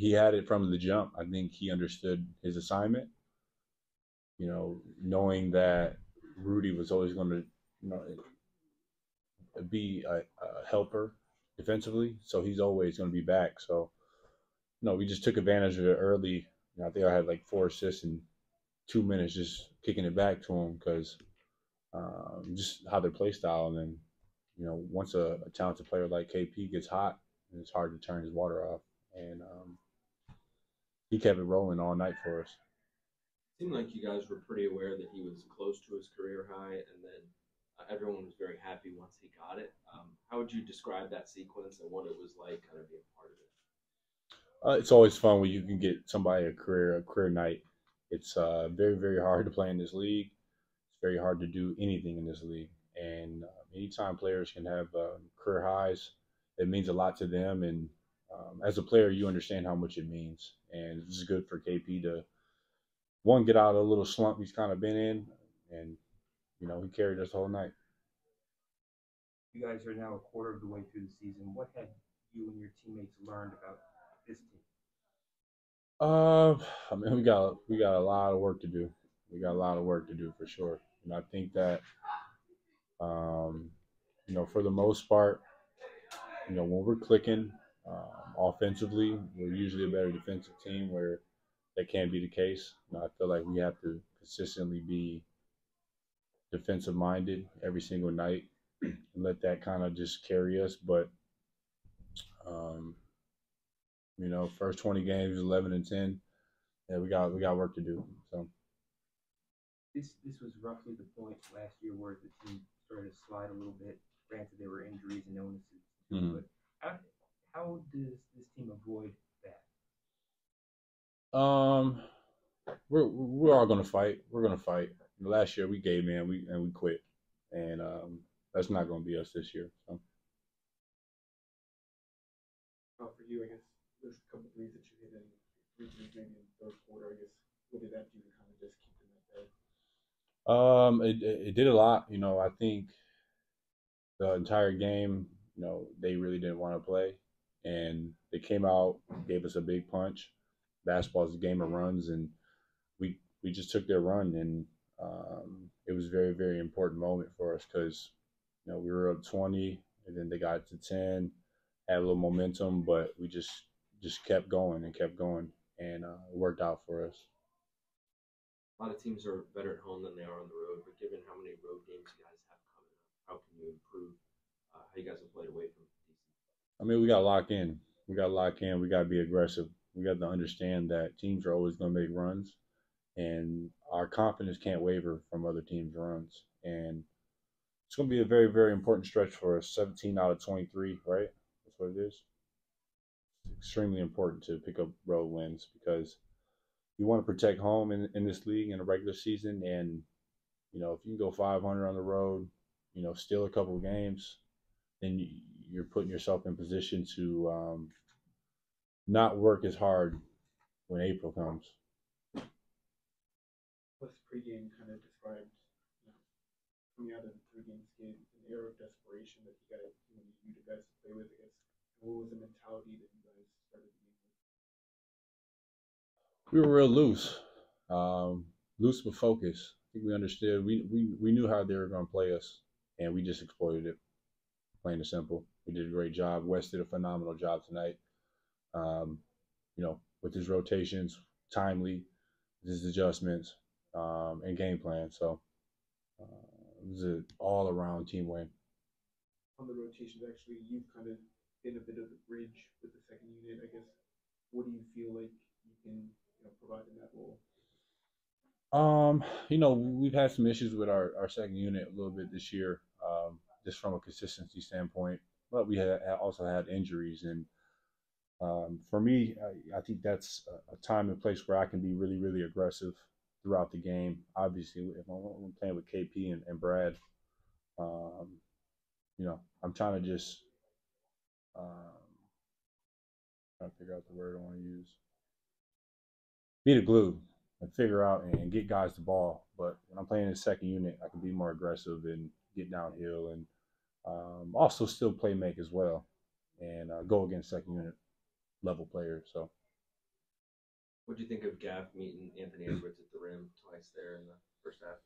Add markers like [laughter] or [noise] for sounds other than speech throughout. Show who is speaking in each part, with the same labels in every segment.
Speaker 1: he had it from the jump. I think he understood his assignment. You know, knowing that Rudy was always going to, you know, be a, a helper defensively, so he's always going to be back. So, you know, we just took advantage of it early. You know, I think I had like four assists in two minutes, just kicking it back to him because um, just how their play style. And then, you know, once a, a, talented player like KP gets hot, it's hard to turn his water off. And um, he kept it rolling all night for us.
Speaker 2: It seemed like you guys were pretty aware that he was close to his career high, and then uh, everyone was very happy once he got it. Um, how would you describe that sequence and what it was like, kind of being part of it?
Speaker 1: Uh, it's always fun when you can get somebody a career a career night. It's uh, very very hard to play in this league. It's very hard to do anything in this league, and uh, anytime players can have uh, career highs, it means a lot to them. And um, as a player, you understand how much it means, and it's good for KP to one get out of a little slump he's kind of been in, and you know he carried us the whole night.
Speaker 3: You guys are now a quarter of the way through the season. What have you and your teammates learned about this team?
Speaker 1: Uh, I mean, we got we got a lot of work to do. We got a lot of work to do for sure. And I think that, um, you know, for the most part, you know, when we're clicking um, offensively, we're usually a better defensive team. Where that can't be the case. I feel like we have to consistently be defensive minded every single night [clears throat] and let that kind of just carry us. But um, you know, first twenty games, eleven and ten. Yeah, we got we got work to do. So
Speaker 3: this this was roughly the point last year where the team started to slide a little bit. Granted, there were injuries and illnesses, mm-hmm. but how how does this team avoid that?
Speaker 1: Um, we're we're all gonna fight. We're gonna fight. Last year we gave in, we and we quit, and um, that's not gonna be us this year. So.
Speaker 4: Well, for you, I guess there's a couple threes that you hit in three threes maybe in the third quarter. I guess what did that do to kind of just keep them at bay?
Speaker 1: Um, it it did a lot. You know, I think the entire game, you know, they really didn't want to play, and they came out, gave us a big punch. Basketball is a game of runs, and we we just took their run, and um, it was a very very important moment for us because you know we were up 20, and then they got to 10, had a little momentum, but we just just kept going and kept going, and uh, it worked out for us.
Speaker 2: A lot of teams are better at home than they are on the road, but given how many road games you guys have coming up, how can you improve uh, how you guys have played away from?
Speaker 1: I mean, we got to lock in. We got to lock in. We got to be aggressive. We got to understand that teams are always going to make runs, and our confidence can't waver from other teams' runs. And it's going to be a very, very important stretch for us. 17 out of 23, right? That's what it is It's extremely important to pick up road wins because you want to protect home in, in this league in a regular season. And, you know, if you can go 500 on the road, you know, steal a couple games, then you're putting yourself in position to um, not work as hard when April comes.
Speaker 4: What's pregame kind of described you know, coming out of the pregame game skid, an air of desperation that you guys, you, know, you guys play with, I guess. What was the mentality that you guys?
Speaker 1: we were real loose, um, loose but focused. I think we understood. We we we knew how they were going to play us, and we just exploited it. Plain and simple. We did a great job. Wes did a phenomenal job tonight. Um, you know, with his rotations, timely, his adjustments, um, and game plan. So uh, it was an all-around team win.
Speaker 4: On the rotations, actually, you've kind of been a bit of a bridge with the second unit. I guess. What do you feel like you can you know, providing that role?
Speaker 1: Um, you know, we've had some issues with our, our second unit a little bit this year, um, just from a consistency standpoint. But we also had injuries, and um, for me, I, I, think that's a time and place where I can be really, really aggressive throughout the game. Obviously, if I'm playing with KP and, and Brad, um, you know, I'm trying to just um, trying to figure out the word I want to use be the glue and figure out and get guys the ball. But when I'm playing in the second unit, I can be more aggressive and get downhill and um, also still play make as well and uh, go against second unit level players. So
Speaker 2: What do you think of Gaff meeting Anthony Edwards at the rim twice there in the first half?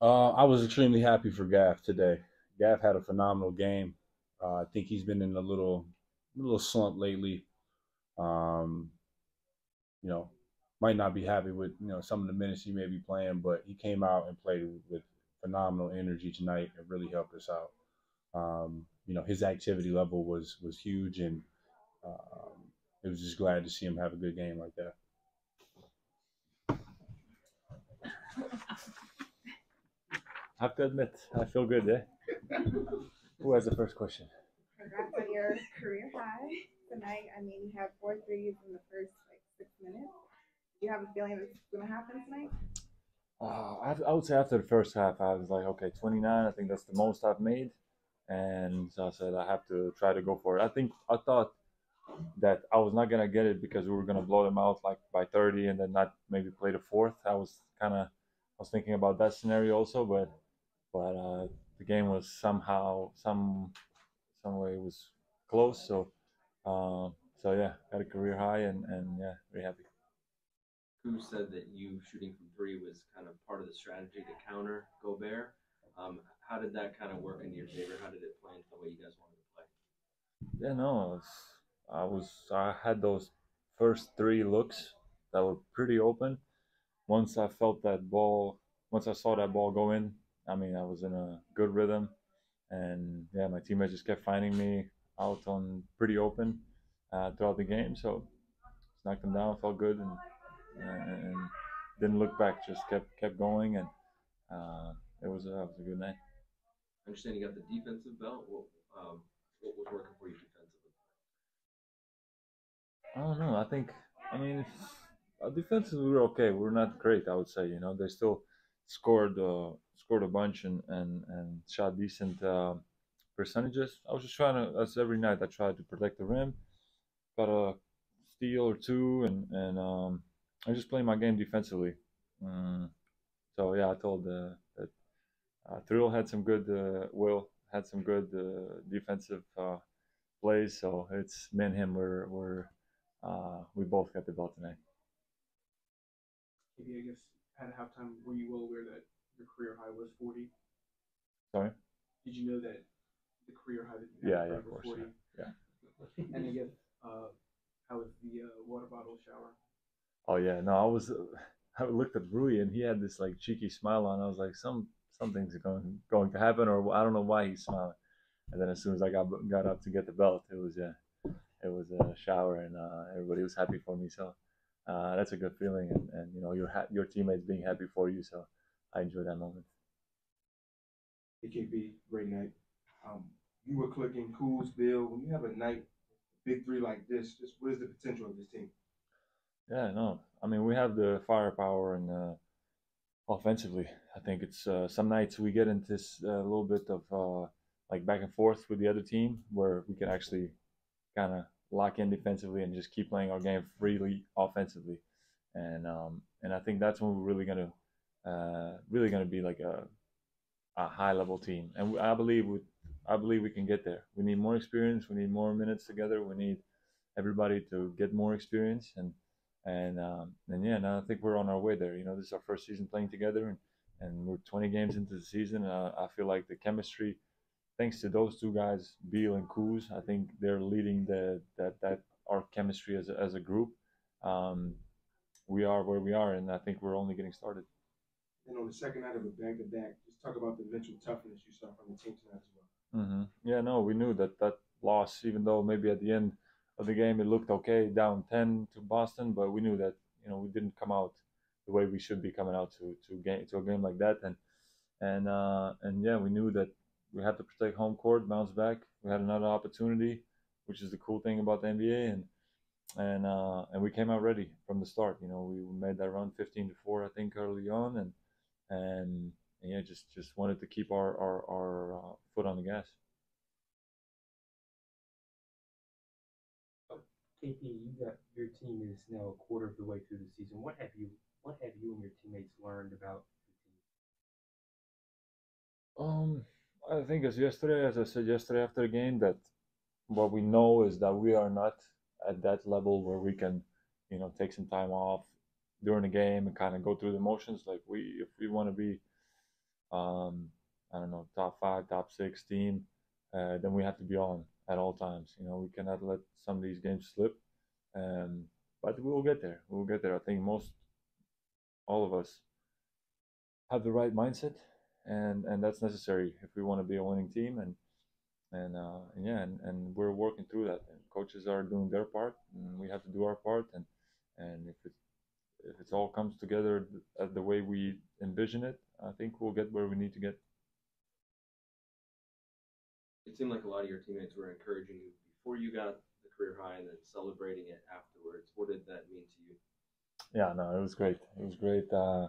Speaker 1: Uh, I was extremely happy for Gaff today. Gaff had a phenomenal game. Uh, I think he's been in a little, little slump lately. Um, you know, might not be happy with you know some of the minutes he may be playing, but he came out and played with phenomenal energy tonight and really helped us out. Um, you know, his activity level was was huge, and um, it was just glad to see him have a good game like that.
Speaker 5: I have to admit, I feel good, eh? Who has the first question?
Speaker 6: Congrats on your career high tonight. I mean, you had four threes in the first like six minutes. Do you have a feeling this is going to happen tonight?
Speaker 5: Uh, I, I would say after the first half, I was like, okay, 29. I think that's the most I've made, and so I said I have to try to go for it. I think I thought that I was not gonna get it because we were gonna blow them out like by 30 and then not maybe play the fourth. I was kind of I was thinking about that scenario also, but but uh, the game was somehow some some way was close. So uh, so yeah, got a career high and and yeah, very happy.
Speaker 2: Who said that you shooting from three was kind of part of the strategy to counter Gobert? Um, how did that kind of work in your favor? How did it play into the way you guys wanted to play?
Speaker 5: Yeah, no, I was I had those first three looks that were pretty open. Once I felt that ball, once I saw that ball go in, I mean, I was in a good rhythm, and yeah, my teammates just kept finding me out on pretty open uh, throughout the game. So knocked them down, felt good, and and didn't look back. Just kept kept going, and uh, it was a, it was a good night.
Speaker 2: I understand you got the defensive belt. What, um, what was working for you defensively?
Speaker 5: I don't know. I think I mean, defensively we were okay. We're not great, I would say. You know, they still scored uh, scored a bunch and and and shot decent uh, percentages. I was just trying to. That's every night I tried to protect the rim, got a steal or two, and and um, I just playing my game defensively. Mm. So yeah, I told uh, that uh, Thrill had some good. Uh, Will had some good uh, defensive uh, plays. So it's me and him. We're we're uh, we both got the belt tonight.
Speaker 4: Maybe I guess at halftime, were you well aware that your career high was 40?
Speaker 5: Sorry.
Speaker 4: Did you know that the career high that you
Speaker 5: Yeah,
Speaker 4: had
Speaker 5: yeah,
Speaker 4: was
Speaker 5: of course,
Speaker 4: 40?
Speaker 5: yeah, [laughs]
Speaker 4: and I guess, uh, how was the uh, water bottle shower?
Speaker 5: Oh yeah, no, I was. [laughs] I looked at Rui and he had this like cheeky smile on. I was like, some something's going going to happen, or I don't know why he's smiling. And then as soon as I got got up to get the belt, it was yeah, it was a shower, and uh, everybody was happy for me. So uh, that's a good feeling, and, and you know your ha- your teammates being happy for you. So I enjoyed that moment.
Speaker 7: AKB, great night. Um, you were clicking, Kuz, Beal. When you have a night, big three like this, just what is the potential of this team?
Speaker 5: Yeah, no. I mean, we have the firepower and uh, offensively. I think it's uh, some nights we get into this uh, little bit of uh, like back and forth with the other team where we can actually kind of lock in defensively and just keep playing our game freely offensively. And um, and I think that's when we're really gonna uh, really gonna be like a a high level team. And I believe we I believe we can get there. We need more experience. We need more minutes together. We need everybody to get more experience and and um, and yeah, now I think we're on our way there. You know, this is our first season playing together, and, and we're 20 games into the season. Uh, I feel like the chemistry, thanks to those two guys, Beal and Kuz, I think they're leading the that that our chemistry as a, as a group. Um, we are where we are, and I think we're only getting started.
Speaker 7: And on the second night of a back to back, just talk about the mental toughness you saw from the team tonight as well.
Speaker 5: Mm-hmm. Yeah, no, we knew that that loss, even though maybe at the end of the game it looked okay, down 10 to Boston, but we knew that you know we didn't come out the way we should be coming out to to game to a game like that, and and uh, and yeah, we knew that we had to protect home court, bounce back. We had another opportunity, which is the cool thing about the NBA, and and uh, and we came out ready from the start. You know, we made that run 15 to four, I think, early on, and and, and yeah, just just wanted to keep our our, our uh, foot on the gas.
Speaker 3: KP, you got your team is now a quarter of the way through the season. What have you what have you and your teammates learned about the team?
Speaker 5: Um, I think as yesterday, as I said yesterday after the game, that what we know is that we are not at that level where we can, you know take some time off during the game and kind of go through the motions. Like we, if we want to be, um, I don't know, top five, top six team, uh, then we have to be on at all times. You know, we cannot let some of these games slip. Um, but we will get there. We will get there. I think most, all of us, have the right mindset, and and that's necessary if we want to be a winning team. And and, uh, and yeah, and, and we're working through that. And coaches are doing their part, and we have to do our part. And and if it if it all comes together th- the way we envision it, I think we'll get where we need to get.
Speaker 2: It seemed like a lot of your teammates were encouraging you before you got the career high and then celebrating it afterwards. What did that mean to you?
Speaker 5: Yeah, no, it was great. It was great. Uh,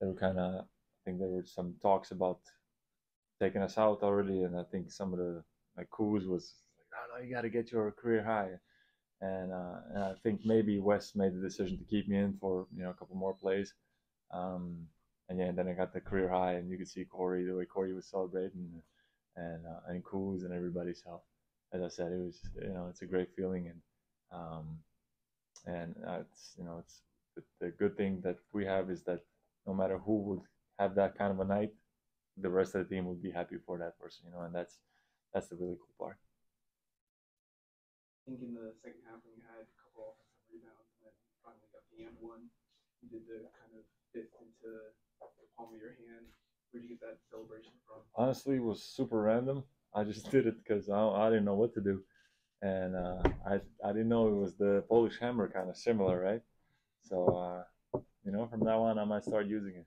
Speaker 5: they were kind of, I think there were some talks about taking us out already, and I think some of the like Kuz was like, "Oh no, you got to get your career high," and, uh, and I think maybe Wes made the decision to keep me in for you know a couple more plays. Um, and yeah, and then I got the career high, and you could see Corey the way Corey was celebrating, and uh, and Kuz and everybody. So as I said, it was you know it's a great feeling, and um, and uh, it's you know it's the, good thing that we have is that no matter who would have that kind of a night, the rest of the team would be happy for that person, you know, and that's that's the really cool part.
Speaker 4: I think in the second half when you had a couple offensive rebounds and then finally got the and one, you did the kind of fist into the palm of your hand. Where'd you get that celebration from?
Speaker 5: Honestly, it was super random. I just [laughs] did it because I, I didn't know what to do, and uh, I I didn't know it was the Polish hammer kind of similar, right? So uh, you know, from now on, I might start using it.